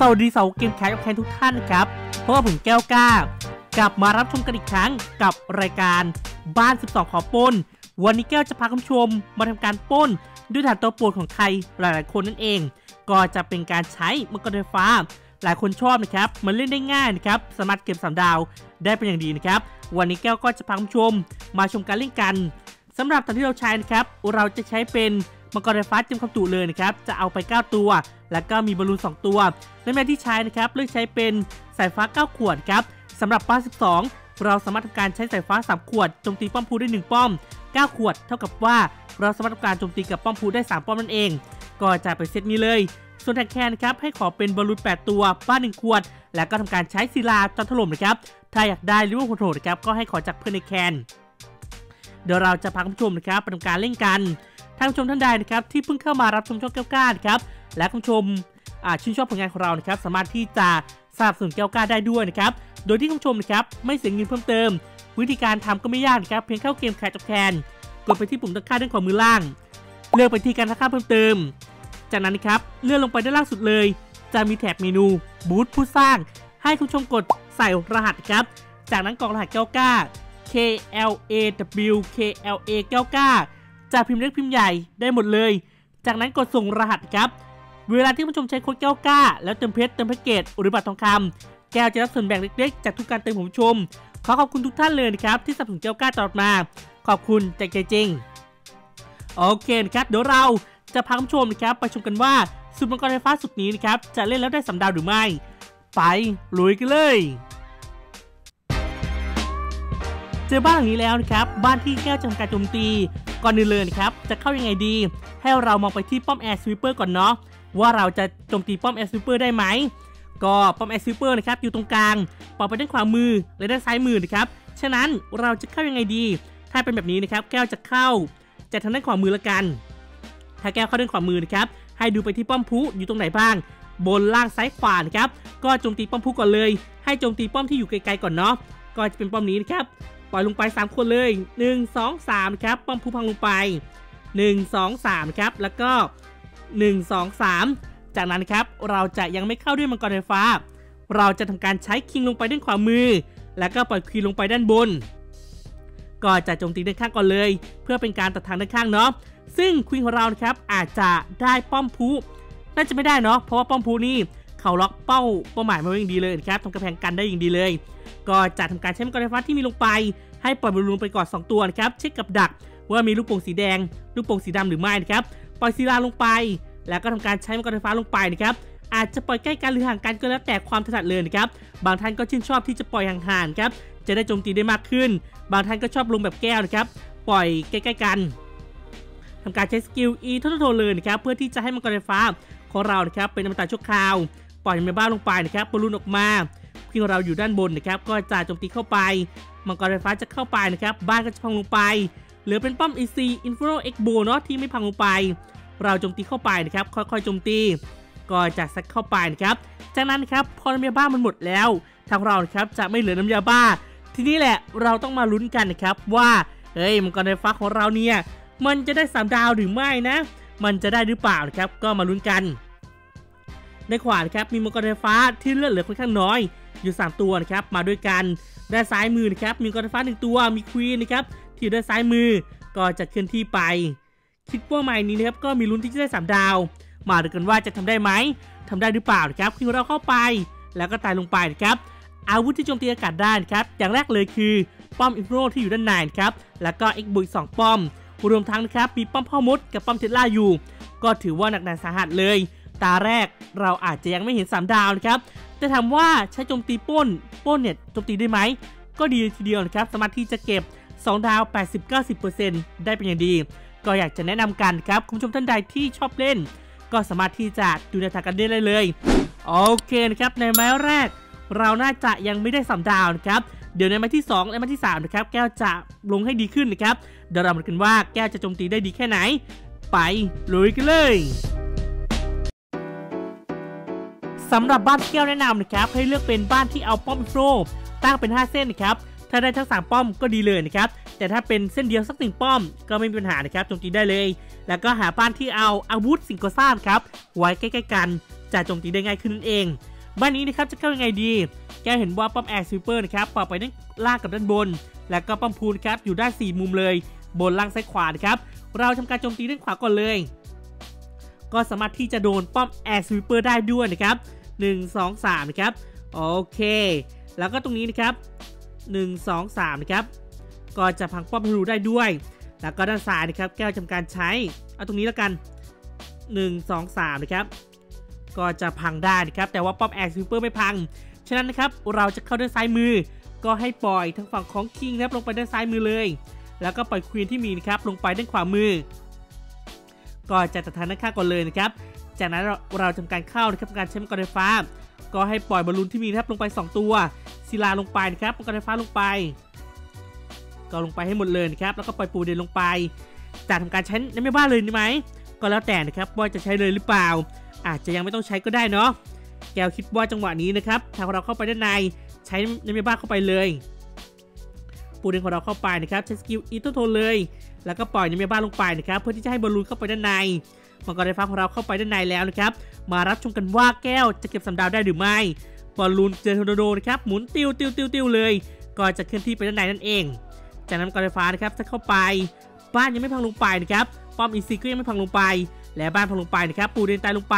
สวัสดีสาวเกมแคสกับแคนทุกท่านนะครับเพราะว่าผมแก้วกล้ากลับมารับชมกันอีกครั้งกับรายการบ้าน 12 ขอป้น วันนี้แก้วจะพาคุณผู้ชมมาทำการป้น ด้วยฐานตัวปรดของใครหลายๆ คนนั่นเอง ก็จะเป็นการใช้มังกรไฟฟ้า หลายคนชอบนะครับ มันเล่นได้ง่ายนะครับ สามารถเก็บสามดาวได้เป็นอย่างดีนะครับ วันนี้แก้วก็จะพาคุณผู้ชม มาชมการเล่นกันสำหรับตอนที่เราใช้นะครับ เราจะใช้เป็นมังกรไฟฟ้าเต็มความจุเลยนะครับ จะเอาไป 9 ตัว แล้วก็มีบอลลูน2 ตัวและแม่ที่ใช้นะครับเลือกใช้เป็นสายฟ้า 9 ขวดครับสำหรับป้า12 เราสามารถทำการใช้สายฟ้า 3 ขวดโจมตีป้อมพูได้ 1 ป้อม 9 ขวด เท่ากับว่าเราสามารถทำการโจมตีกับป้อมพูได้ 3 ป้อมนั่นเอง ก็จะไปเซตนี้เลย ส่วนแทนแคนนะครับให้ขอเป็นบอลลูน 8 ตัว ป้า 1 ขวด แล้วก็ทำการใช้ศิลาจนถล่มนะครับถ้าอยากได้ริเวอร์โหดนะครับก็ให้ขอจากเพื่อนในแคนเดี๋ยวเราจะพาคุณผู้ชมนะครับไปทำการเล่นกันท่านผู้ชมท่านใดนะครับที่เพิ่งเข้ามารับชมช่องแก้วก้านครับ และคุณผู้ชมชื่นชอบผลงานของเรานะครับสามารถที่จะสนับสนุนแก้วก้าได้ด้วยนะครับโดยที่คุณผู้ชมนะครับไม่เสียเงินเพิ่มเติม วิธีการทำก็ไม่ยากนะครับเพียงเข้าเกมแคทจแคนกดไปที่ปุ่มตั้งค่าด้านขวามือล่าง เลือกไปที่การตั้งค่าเพิ่มเติม จากนั้นนะครับเลื่อนลงไปด้านล่างสุดเลย จะมีแถบเมนูบูธผู้สร้าง ให้คุณผู้ชมกดใส่รหัสครับ จากนั้นกรอกรหัสแก้วก้า K L A W K L A แก้วก้าจะพิมพ์เล็กพิมพ์ใหญ่ได้หมดเลย จากนั้นกดส่งรหัสครับ เวลาที่ผู้ชมใช้โค้ดแก้วกล้า แล้วเติมเพชรเติมแพ็กเกจหรือบัตรทองคำแก้วจะรับส่วนแบ่งเล็กๆ จากทุกการเติมของผู้ชม ขอขอบคุณทุกท่านเลยนะครับที่สนับสนุนแก้วกล้าตลอดมา ขอบคุณจากใจจริง โอเคนะครับเดี๋ยวเราจะพาผู้ชมนะครับไปชมกันว่าสุดมังกรไฟฟ้าสุดนี้นะครับจะเล่นแล้วได้สามดาวหรือไม่ ไปลุยกันเลยเจอบ้านหลังนี้แล้วนะครับบ้านที่แก้วจะทำการโจมตี ก่อนอื่นเลยนะครับจะเข้ายังไงดี ให้เรามองไปที่ป้อม Air Sweeper ก่อนเนาะ ว่าเราจะโจมตีป้อม Air Sweeper ได้ไหม ก็ป้อม Air Sweeper นะครับอยู่ตรงกลางเป่าไปด้านขวามือและด้านซ้ายมือนะครับ ฉะนั้นเราจะเข้ายังไงดี ถ้าเป็นแบบนี้นะครับ แก้วจะเข้าจะทางด้านขวามือละกัน ถ้าแก้วเข้าด้านขวามือนะครับ ให้ดูไปที่ป้อมพุอยู่ตรงไหนบ้าง บนล่างซ้ายขวานะครับ ก็โจมตีป้อมพุก่อนเลย ให้โจมตีป้อมที่อยู่ไกลๆก่อนเนาะ ก็จะเป็นป้อมนี้นะครับ ปล่อยลงไป 3 คนเลย 1 2 3ครับ ป้อมผู้พังลงไป 1 2 3ครับ แล้วก็ 1 2 3 จากนั้นครับเราจะยังไม่เข้าด้วยมังกรไฟฟ้า เราจะทำการใช้คิงลงไปด้านขวามือ แล้วก็ปล่อยควีนลงไปด้านบน ก็จะโจมตีด้านข้างก่อนเลย เพื่อเป็นการตัดทางด้านข้างเนาะซึ่งควีนของเราครับอาจจะได้ป้อมพูน่าจะไม่ได้เนาะเพราะว่าป้อมพูนี่เขาล็อกเป้าเป้าหมายมาอย่างดีเลยครับทำกระแพงกันได้อย่างดีเลย ก็จะทำการใช้มังกรไฟฟ้าที่มีลงไป ให้ปล่อยบอลลูนไปก่อน2ตัวนะครับเช็คกับดักว่ามีลูกโป่งสีแดง ลูกโป่งสีดำหรือไม่นะครับ ปล่อยศิลาลงไป แล้วก็ทำการใช้มังกรไฟฟ้าลงไปนะครับอาจจะปล่อยใกล้กันหรือห่างกันก็แล้วแต่ความถนัดเลยนะครับบางท่านก็ชื่นชอบที่จะปล่อยห่างๆครับจะได้โจมตีได้มากขึ้น บางท่านก็ชอบลงแบบแก้วนะครับปล่อยใกล้ๆกันทำการใช้สกิล E ทุกทเลยนะครับเพื่อที่จะให้มังกรไฟฟ้าของเรานะครับเป็นอมตะชั่วคราว ปล่อยเมบ้าลงไปนะครับบอลลูนออกมาพิงเราอยู่ด้านบนนะครับก็จะโจมตีเข้าไป มังกรไฟฟ้าจะเข้าไปนะครับบ้านก็จะพังลงไป เหลือเป็นป้อม EC Inferno X b o เนาะที่ไม่พังลงไป เราโจมตีเข้าไปนะครับ ค่อยๆโจมตี ก็จะซัดเข้าไปนะครับ จากนั้นครับพอน้ำยาบ้ามันหมดแล้ว ทางเราครับจะไม่เหลือน้ำยาบ้า ทีนี้แหละเราต้องมาลุ้นกันนะครับว่าเฮ้ยมังกรไฟฟ้าของเราเนี่ยมันจะได้ 3 ดาวหรือไม่นะ มันจะได้หรือเปล่านะครับ ก็มาลุ้นกัน ในขวานะครับมีมังกรไฟฟ้าที่เลือดเหลือค่อนข้างน้อย อยู่ 3 ตัวนะครับ มาด้วยกันด้านซ้ายมือนะครับ มีมังกรไฟฟ้า 1 ตัว มีควีนนะครับ ที่อยู่ด้านซ้ายมือก็จะเคลื่อนที่ไป คิดว่าใหม่นี้นะครับก็มีลุ้นที่จะได้ 3 ดาว มาดูกันว่าจะทำได้ไหมทำได้หรือเปล่านะครับคือเราเข้าไป แล้วก็ตายลงไปนะครับอาวุธที่โจมตีอากาศได้นะครับ อย่างแรกเลยคือ ป้อมอินฟโรที่อยู่ด้านในครับ แล้วก็เอ็กบุยสองป้อม รวมทั้งนะครับมีป้อมพ่อมดกับป้อมเทสลาอยู่ ก็ถือว่าหนักหนาสาหัสเลย ตาแรกเราอาจจะยังไม่เห็น 3 ดาวนะครับ แต่ถามว่าใช้โจมตีป้น ป้นเนี่ยโจมตีได้ไหม ก็ดีทีเดียวนะครับ สามารถที่จะเก็บ 2 ดาว 80-90%ได้เป็นอย่างดี ก็อยากจะแนะนำกันครับ คุณผู้ชมท่านใดที่ชอบเล่น ก็สามารถที่จะดูในทางกันได้เลย โอเคนะครับ ในไม้แรก เราน่าจะยังไม่ได้สามดาวนะครับ เดี๋ยวในไม้ที่ 2 และไม้ที่3นะครับ แก้วจะลงให้ดีขึ้นนะครับ เดี๋ยวเรามาดูกันว่าแก้วจะโจมตีได้ดีแค่ไหน ไปลุยกันเลยสำหรับบ้านที่แก้วแนะนำนะครับให้เลือกเป็นบ้านที่เอาป้อมโฟรตั้งเป็น 5 เส้นนะครับ ถ้าได้ทั้ง 3 ป้อมก็ดีเลยนะครับ แต่ถ้าเป็นเส้นเดียวสักหนึ่งป้อมก็ไม่มีปัญหานะครับโจมตีได้เลย แล้วก็หาบ้านที่เอาอาวุธสิงโกซ่าครับไว้ใกล้ๆกันจะโจมตีได้ง่ายขึ้นนั่นเอง บ้านนี้นะครับจะเข้ายังไงดี แกเห็นว่าป้อมแอร์ซูเปอร์นะครับปอยไปด้านล่างกับด้านบน แล้วก็ป้อมพูนครับอยู่ด้าน4มุมเลย บนล่างซ้ายขวานะครับ เราทำการโจมตีด้านขวาก่อนเลย ก็สามารถที่จะโดนป้อมแอร์ซูเปอร์ได้ด้วยนะครับ 1 2 3นะครับ โอเค แล้วก็ตรงนี้นะครับ 1 2 3นะครับก็จะพังป้อมธนูได้ด้วย แล้วก็ด้านซ้ายนะครับแก้วทำการใช้เอาตรงนี้แล้วกัน 1 2 3นะครับก็จะพังได้นะครับแต่ว่าป้อม Air Sweeper ไม่พัง ฉะนั้นนะครับเราจะเข้าด้านซ้ายมือ ก็ให้ปล่อยทางฝั่งของ King นะครับลงไปด้านซ้ายมือเลย แล้วก็ปล่อย Queen ที่มีนะครับลงไปด้านขวามือ ก็จะตัดทางด้านข้างก่อนเลยนะครับจากนั้นเราเราทำการเข้านะครับการใช้มังกรไฟฟ้า ก็ให้ปล่อยบอลลูนที่มีนะครับลงไป 2 ตัว ศิลาลงไปนะครับมังกรไฟฟ้าลงไป ก็ลงไปให้หมดเลยนะครับ แล้วก็ปล่อยปู่เดนลงไปจะทำการใช้น้ำยาบ้าเลยไหม ก็แล้วแต่นะครับว่าจะใช้เลยหรือเปล่า อาจจะยังไม่ต้องใช้ก็ได้เนาะ แก้วคิดว่าจังหวะนี้นะครับทางเราเข้าไปด้านในใช้น้ำยาบ้าเข้าไปเลย ปู่เดนของเราเข้าไปนะครับใช้ skill Eternal Tome เลย แล้วก็ปล่อยน้ำยาบ้าลงไปนะครับเพื่อที่จะให้บอลลูนเข้าไปด้านใน มังกรไฟฟ้าของเราเข้าไปด้านในแล้วนะครับ มารับชมกันว่าแก้วจะเก็บสามดาวได้หรือไม่ บอลลูนเจอทอร์นาโดนะครับ หมุนติวติวติวติวเลย ก็จะเคลื่อนที่ไปด้านในนั่นเอง จากนั้นมังกรไฟฟ้านะครับจะเข้าไป บ้านยังไม่พังลงไปนะครับ ป้อมอินทรีก็ยังไม่พังลงไป และบ้านพังลงไปนะครับ ปู่เดนตายลงไป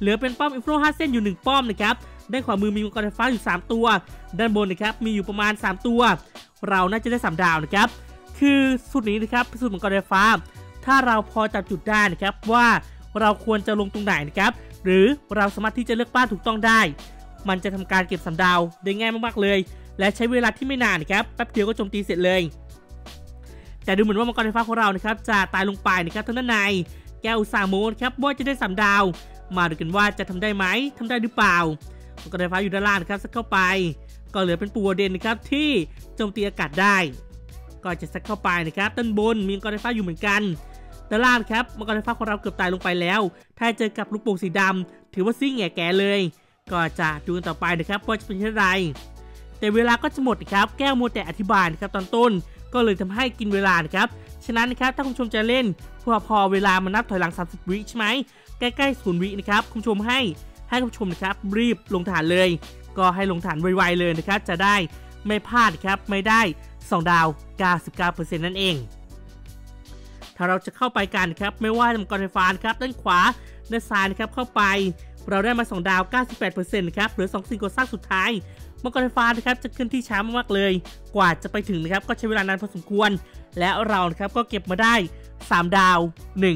เหลือเป็นป้อม Inferno ห้าเส้นอยู่ 1 ป้อมนะครับ ด้านขวามือมีมังกรไฟฟ้าอยู่ 3 ตัว ด้านบนนะครับ มีอยู่ประมาณ 3 ตัว เราน่าจะได้3ดาวนะครับ คือสูตรนี้นะครับเป็นสูตรมังกรไฟฟ้า ถ้าเราพอจับจุดได้นะครับว่าเราควรจะลงตรงไหนนะครับ หรือเราสามารถที่จะเลือกบ้านถูกต้องได้ มันจะทำการเก็บสำดาวได้ง่ายมากๆเลย และใช้เวลาที่ไม่นานนะครับแป๊บเดียวก็โจมตีเสร็จเลย แต่ดูเหมือนว่ามังกรไฟฟ้าของเรานะครับจะตายลงไปนะครับทั้งด้านในแก้วสาห์โมนครับว่าจะได้สามดาว มาดูกันว่าจะทำได้ไหมทำได้หรือเปล่ามังกรไฟฟ้าอยู่ด้านล่างนะครับสักเข้าไป ก็เหลือเป็นปูวเดนนะครับที่โจมตีอากาศได้ ก็จะสักเข้าไปนะครับด้านบนมีมังกรไฟฟ้าอยู่เหมือนกัน ด้านล่างครับมังกรไฟฟ้าของเราเกือบตายลงไปแล้ว ถ้าเจอกับลูกโป่งสีดำถือว่าซิ่งแง่แก่เลย ก็จะดูกันต่อไปนะครับว่าจะเป็นเช่นไรแต่เวลาก็จะหมดนะครับแก้วโมวแต่อธิบายนะครับตอนต้น ก็เลยทำให้กินเวลานะครับฉะนั้นนะครับถ้าคุณผู้ชมจะเล่นพอพอเวลามันนับถอยหลัง 30 วิใช่ไหมใกล้ๆศูนย์วินะครับคุณผู้ชมให้ให้คุณผู้ชมนะครับรีบลงฐานเลย ก็ให้ลงฐานไวๆเลยนะครับจะได้ไม่พลาดครับไม่ได้ 2 ดาว 99%นั่นเอง ถ้าเราจะเข้าไปกันครับไม่ว่าจะมังกรไฟฟ้านครับด้านขวาด้านซ้ายนะครับเข้าไป เราได้มา 2 ดาว 98%นะครับหลือ2สิ่งก่อสร้างสุดท้ายมังกรไฟฟ้านะครับจะเคลื่อนที่ช้ามากๆเลย กว่าจะไปถึงนะครับก็ใช้เวลานานพอสมควร และเรานะครับก็เก็บมาได้ 3 ดาว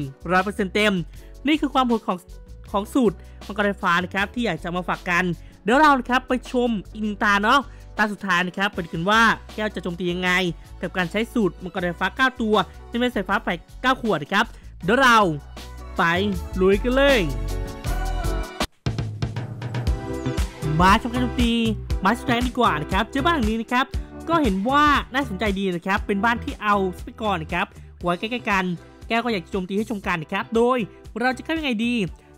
100%เต็ม นี่คือความโหดของของสูตรมังกรไฟฟ้านะครับที่อยากจะมาฝากกัน เดี๋ยวเราครับไปชมอีกหนึ่งตาเนาะ ตาสุดท้ายนะครับไปดูกันว่าแก้วจะโจมตียังไงกับการใช้สูตรมังกรไฟฟ้า 9 ตัวในเม็ดสายฟ้าไป 9 ขวดนะครับ เดี๋ยวเราไปลุยกันเลย มาชมการโจมตีมาสุดท้ายดีกว่านะครับ เจ้าบ้านหลังนี้นะครับ ก็เห็นว่าน่าสนใจดีนะครับ เป็นบ้านที่เอาทรัพยากรนะครับไว้ใกล้ๆกัน แก้วก็อยากจะโจมตีให้ชมกันนะครับ โดยเราจะเข้ายังไงดี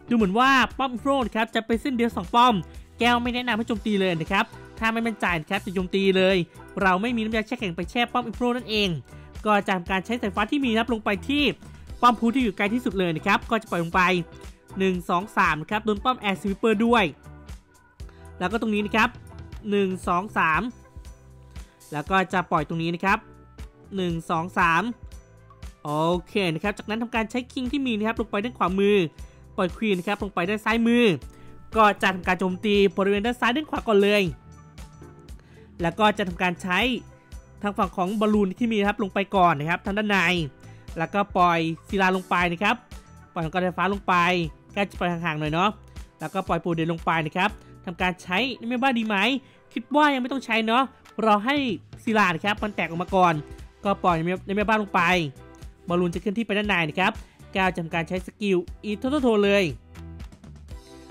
ดูเหมือนว่าป้อม Inferno ครับจะเป็นเส้นเดียวสองป้อม แก้วไม่แนะนำให้โจมตีเลยนะครับ ถ้าไม่มั่นใจนะครับจะโจมตีเลย เราไม่มีน้ำยาแช่แข็งไปแช่ป้อม Inferno นั่นเอง ก็จะทำการใช้สายฟ้าที่มีรับลงไปที่ป้อมพลุที่อยู่ไกลที่สุดเลยนะครับ ก็จะปล่อยลงไป 1 2 3นะครับโดนป้อม Air Sweeper ด้วย แล้วก็ตรงนี้นะครับ 1 2 3 แล้วก็จะปล่อยตรงนี้นะครับ 1 2 3 โอเคนะครับ จากนั้นทำการใช้คิงที่มีนะครับลงไปด้านขวามือ ปล่อยควีนนะครับลงไปด้านซ้ายมือ ก็จะทำการโจมตีบริเวณด้านซ้ายด้านขวาก่อนเลย แล้วก็จะทำการใช้ทางฝั่งของบอลลูนที่มีนะครับลงไปก่อนนะครับทางด้านใน แล้วก็ปล่อยศิลาลงไปนะครับ ปล่อยของกระไฟฟ้าลงไปใกล้จะปล่อยห่างๆหน่อยเนาะ แล้วก็ปล่อยปู่เดนลงไปนะครับทำการใช้น้ำยาบ้าดีไหม คิดว่ายังไม่ต้องใช้เนาะรอให้ศิลานะครับมันแตกออกมาก่อน ก็ปล่อยน้ำยาบ้าลงไป บอลลูนจะเคลื่อนที่ไปด้านในนะครับแก้วจะทำการใช้ skill Eternal Tome เลย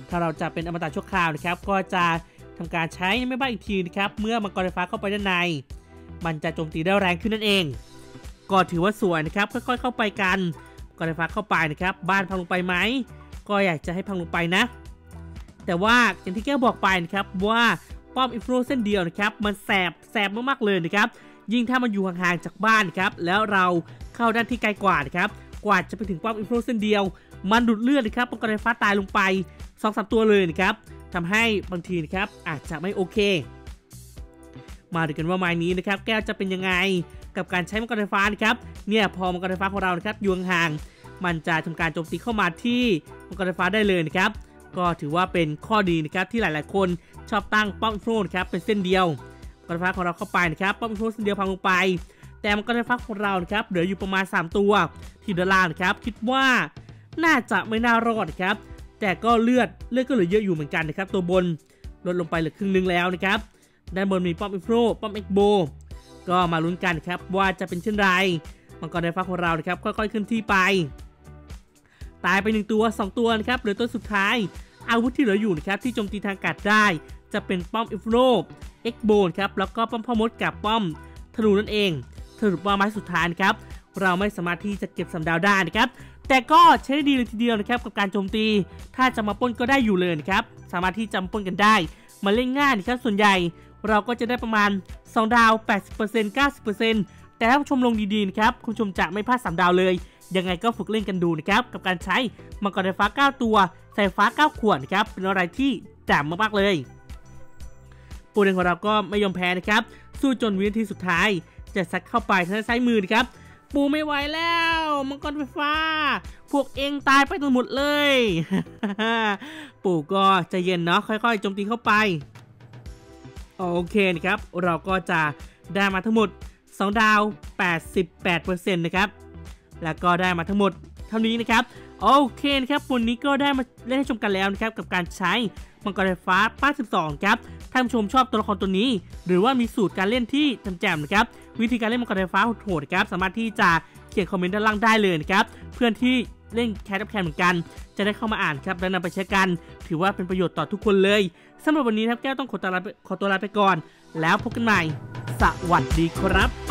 ถ้าเราจะเป็นอมตะชั่วคราวนะครับ ก็จะ ทำการใช้น้ำยาบ้าอีกทีนะครับ เมื่อมังกรไฟฟ้าเข้าไปด้านใน มันจะโจมตีได้แรงขึ้นนั่นเอง ก็ถือว่าสวยนะครับ ค่อยๆเข้าไปกันมังกรไฟฟ้าเข้าไปนะครับ บ้านพังลงไปไหม ก็อยากจะให้พังลงไปนะ แต่ว่าอย่างที่แก้วบอกไปนะครับว่าป้อมอินฟลูเส้นเดียวนะครับ มันแสบแสบมากๆเลยนะครับ ยิ่งถ้ามันอยู่ห่างๆจากบ้านครับ แล้วเราเข้าด้านที่ไกลกว่านะครับ กว่าจะไปถึงป้อมอินฟลูเส้นเดียว มันดูดเลือดนะครับมังกรไฟฟ้าตายลงไปสองสามตัวเลยนะครับ ทำให้บางทีนะครับอาจจะไม่โอเค มาดูกันว่าไม้นี้นะครับแก้วจะเป็นยังไงกับการใช้มังกรไฟฟ้านะครับเนี่ยพอมังกรไฟฟ้าของเรานะครับยวงห่างมันจะทำการโจมตีเข้ามาที่มังกรไฟฟ้าได้เลยนะครับ ก็ถือว่าเป็นข้อดีนะครับที่หลายๆ คนชอบตั้งป้อมโฟนครับเป็นเส้นเดียวมังกรไฟฟ้าของเราเข้าไปนะครับป้อมโฟนเส้นเดียวพังลงไป แต่มังกรไฟฟ้าของเรานะครับเหลืออยู่ประมาณ 3 ตัวที่ด้านล่างนะครับคิดว่าน่าจะไม่น่ารอดครับ แต่ก็เลือดเลือดก็เหลือเยอะอยู่เหมือนกันนะครับ ตัวบนลดลงไปเหลือครึ่งนึงแล้วนะครับ ด้านบนมีป้อม Inferno ป้อม X-Bow ก็มาลุ้นกันครับว่าจะเป็นเช่นไรมังกรไฟฟ้าของเรานะครับค่อยๆเคลื่อนที่ไป ตายไป 1 ตัว 2 ตัวนะครับเหลือตัวสุดท้าย อาวุธที่เหลืออยู่นะครับที่โจมตีทางอากาศได้ จะเป็นป้อม Inferno X-Bow นะครับแล้วก็ป้อมพ่อมดกับป้อมธนูนั่นเองสรุปว่าไม้สุดท้ายครับเราไม่สามารถที่จะเก็บสามดาวได้นะครับ แต่ก็ใช้ได้ดีเลยทีเดียวนะครับกับการโจมตี ถ้าจะมาปล้นก็ได้อยู่เลยนะครับ สามารถที่จะมาป้นกันได้ มาเล่นง่ายนะครับส่วนใหญ่ เราก็จะได้ประมาณ 2 ดาว 80% 90%แต่ถ้าผู้ชมลงดีๆนะครับคุณชมจะไม่พลาด 3 ดาวเลย ยังไงก็ฝึกเล่นกันดูนะครับกับการใช้มังกรไฟฟ้า 9 ตัวสายฟ้า 9 ขวดนะครับเป็นอะไรที่แจ่มมากๆเลยปูเดนของเราก็ไม่ยอมแพ้นะครับสู้จนวินาทีสุดท้ายจะซัดเข้าไปทางซ้ายมือนะครับ ปูไม่ไหวแล้ว มังกรไฟฟ้า พวกเองตายไปทั้งหมดเลย ปู่ก็ใจเย็นเนาะค่อยๆโจมตีเข้าไป โอเคนะครับ เราก็จะได้มาทั้งหมด 2 ดาว 88%นะครับ แล้วก็ได้มาทั้งหมด เท่านี้นะครับโอเคนะครับวันนี้ก็ได้มาเล่นให้ชมกันแล้วนะครับกับการใช้มังกรไฟฟ้าป้า12ครับท่านผู้ชมชอบตัวละครตัวนี้ หรือว่ามีสูตรการเล่นที่แจ่มๆนะครับวิธีการเล่นมังกรไฟฟ้าโหดๆครับสามารถที่จะเขียนคอมเมนต์ด้านล่างได้เลยนะครับเพื่อนที่เล่นแคทแคนเหมือนกัน จะได้เข้ามาอ่านครับและนำไปใช้กัน ถือว่าเป็นประโยชน์ต่อทุกคนเลยสำหรับวันนี้ครับแก้วต้องขอตัวลาไปขอตัวลาไปก่อน แล้วพบกันใหม่ สวัสดีครับ